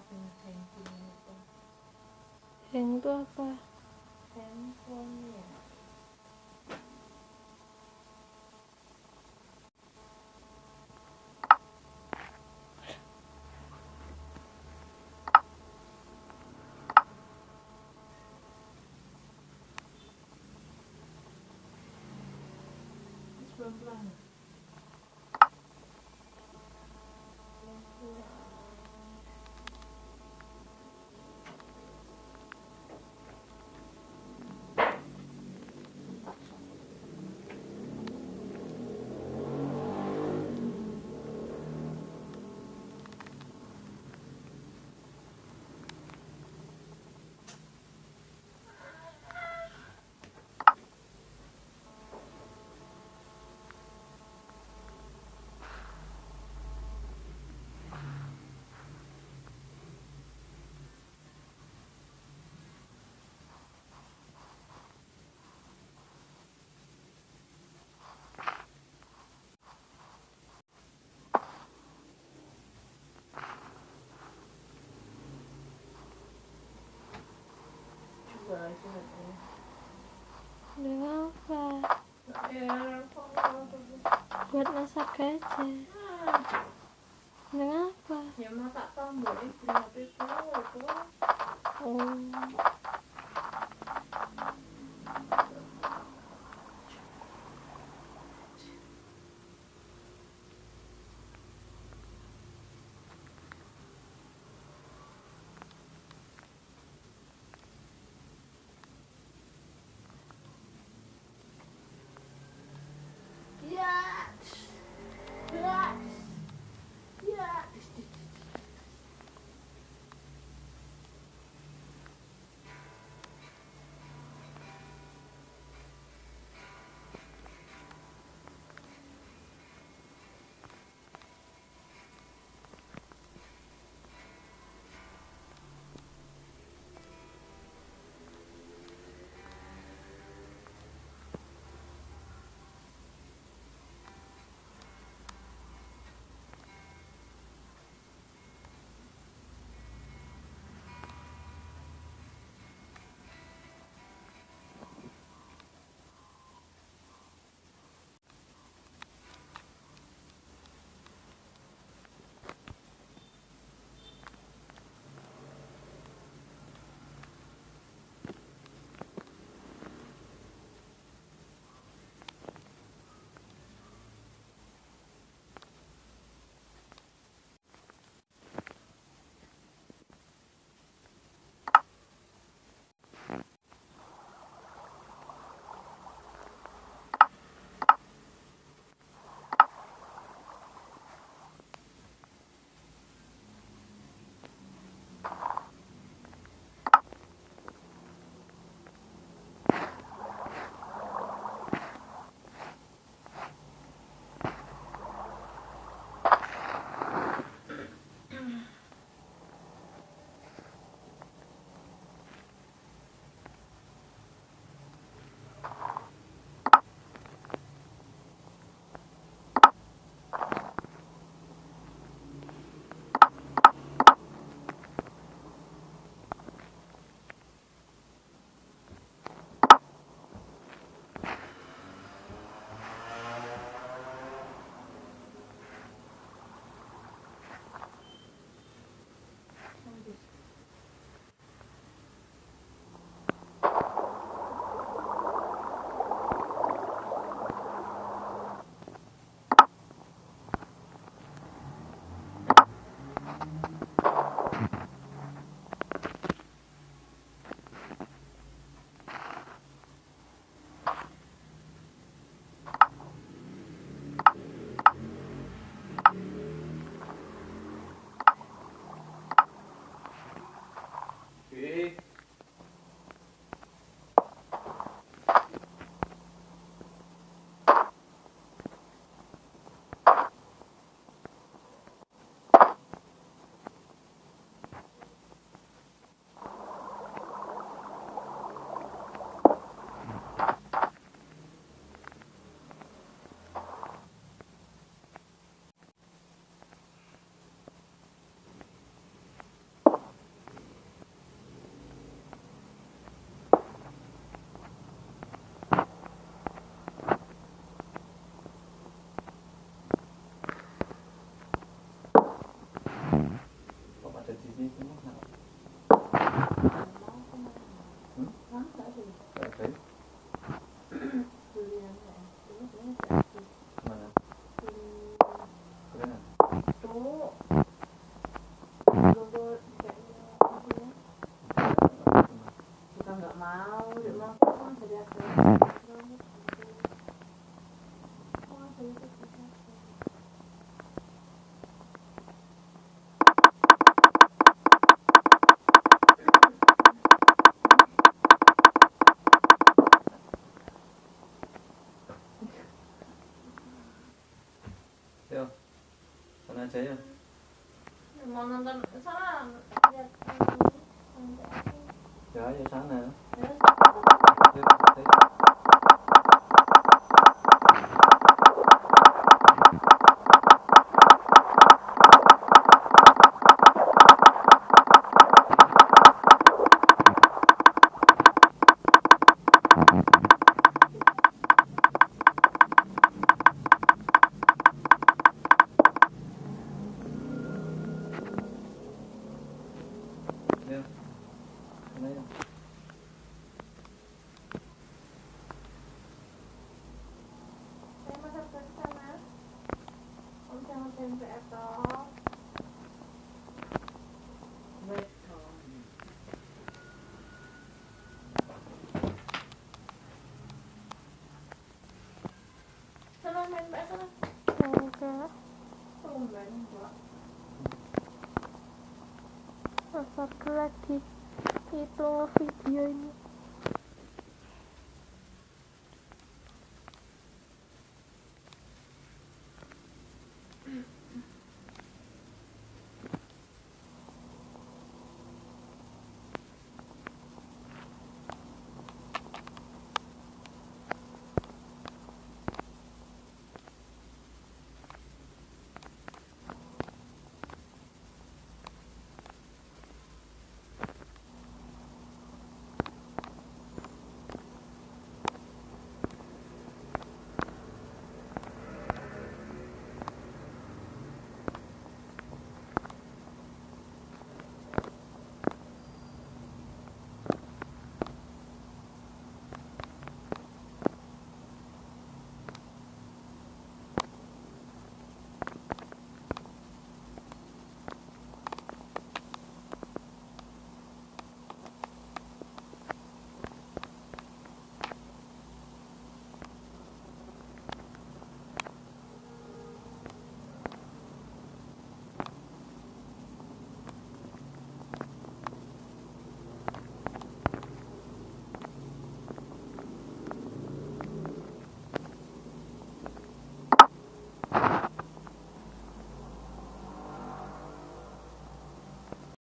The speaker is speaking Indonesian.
nek lagi nge-hanging itu Hang itu apa? handphone ya Dengan apa? Buat masak aja. Dengan apa? ya masak tombol itu tapi itu Oh. Main mbak enggak tumben mbak masak lagi itu ngevideo ini